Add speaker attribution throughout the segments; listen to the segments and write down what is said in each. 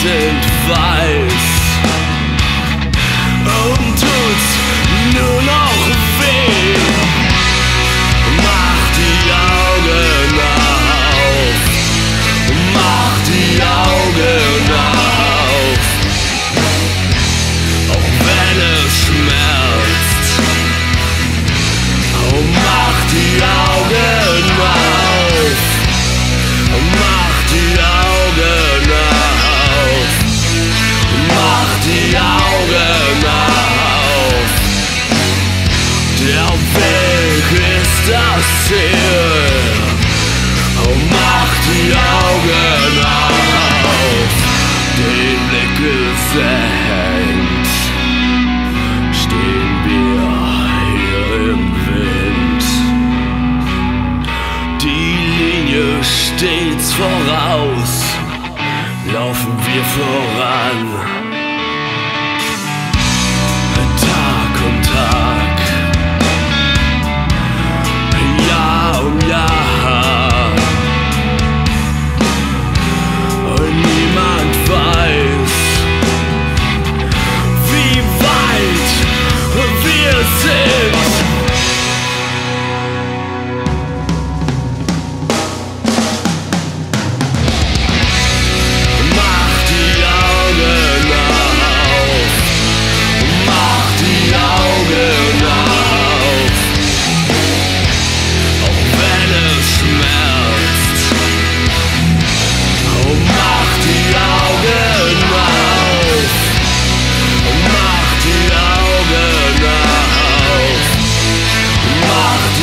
Speaker 1: And vice. Und nur noch. Füße stehen wir hier im Wind. Die Linie stets voraus, laufen wir voran.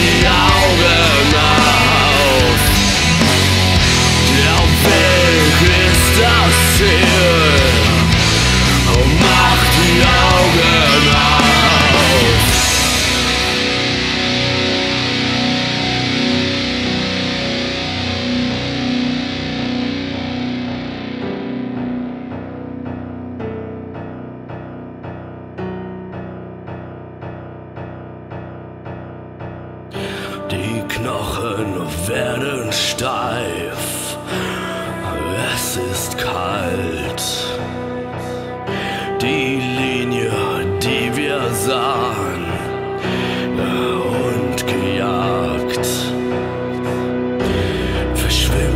Speaker 1: we. werden steif, es ist kalt. Die Linie, die wir sahen und gejagt, verschwimmt.